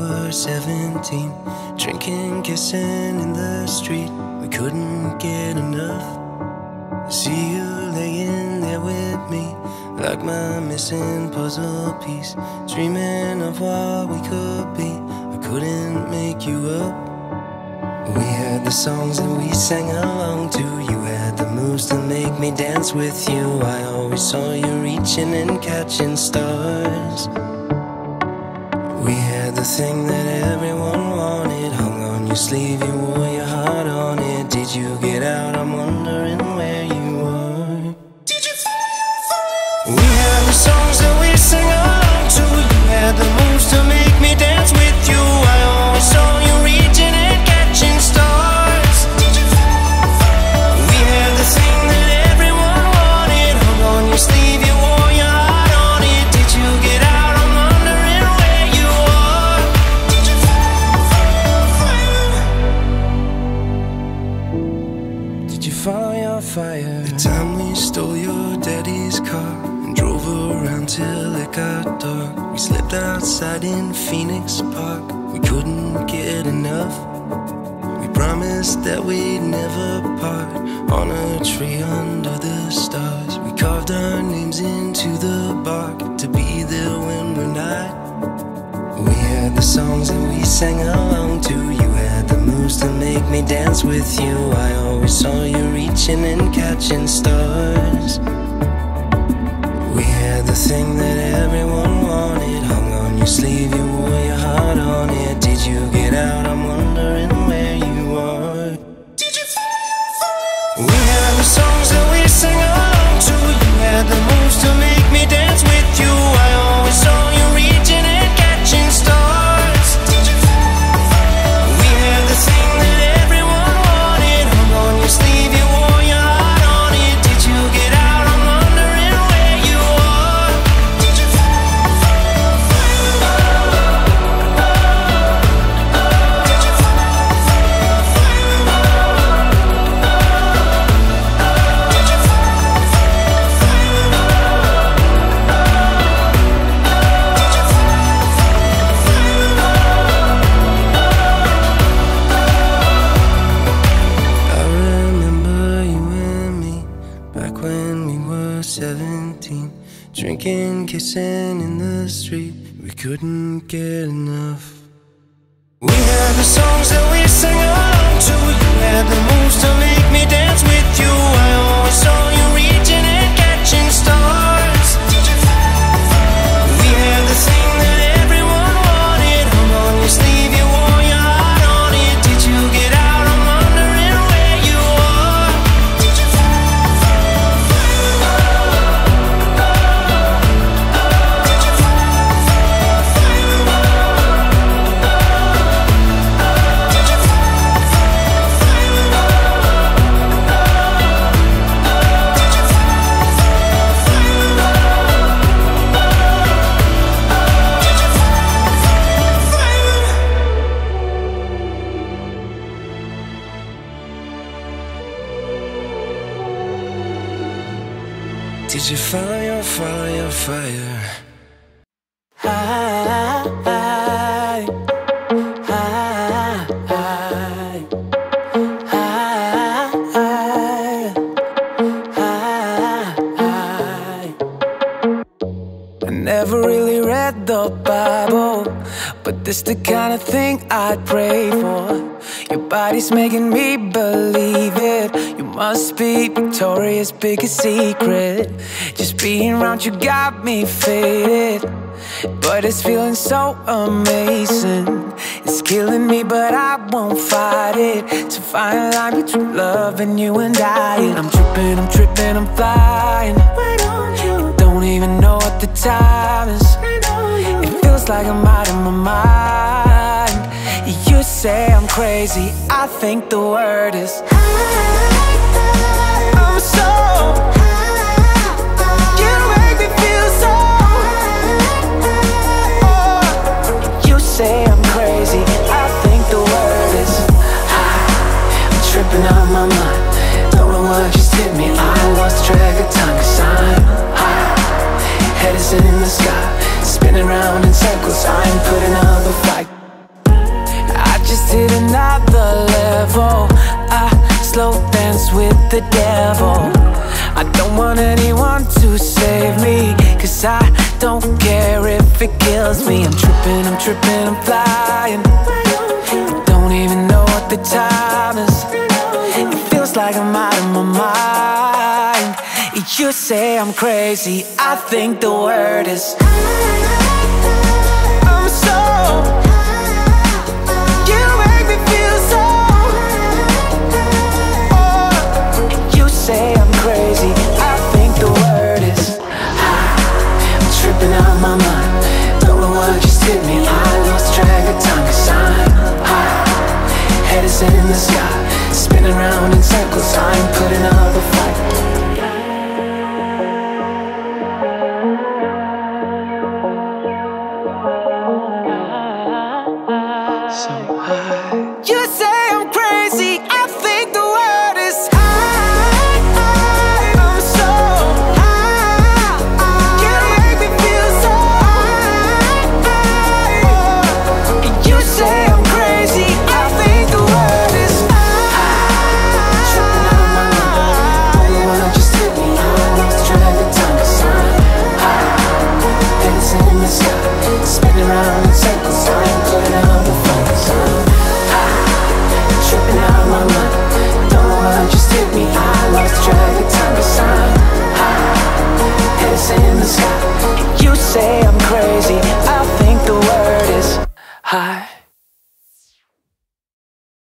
were 17. Drinking, kissing in the street. We couldn't get enough. See you laying there with me. Like my missing puzzle piece. Dreaming of what we could be. I couldn't make you up. We had the songs that we sang along to. You had the moves to make me dance with you. I always saw you reaching and catching stars. We had the thing that everyone wanted. Hung on your sleeve, you wore your heart on it. Did you get out? I'm wondering where you are. Did you We had the songs Did you follow your fire? The time we stole your daddy's car and drove around till it got dark. We slept outside in Phoenix Park. We couldn't get enough. We promised that we'd never part on a tree under the stars. We carved our names into the bark to be there when we're not. We had the songs that we sang along to. Moves to make me dance with you. I always saw you reaching and catching stars. We had the thing that everyone wanted. Hung on your sleeve, you wore back when we were 17. Drinking, kissing in the street. We couldn't get enough. We had the songs that we sang along to. You had the moves to make Did you follow your, follow your fire? I, I, I, I never really read the Bible, but this the kind of thing I'd pray for. Your body's making me believe it. Must be Victoria's biggest secret. Just being around you got me faded. But it's feeling so amazing. It's killing me, but I won't fight it. To find a line between love and you and I. And I'm tripping, I'm tripping, I'm flying. Why don't you? Don't even know what the time is. It feels like I'm out of my mind. You say I'm crazy, I think the word is. I'm open up my mind. Don't know what just hit me. I lost track of time Cause I'm high. Head is in the sky Spinning around in circles. I'm putting up a fight. I just hit another level. I slow dance with the devil. I don't want anyone to save me Cause I don't care if it kills me. I'm tripping, I'm tripping, I'm flying. I'm crazy, I think the word is.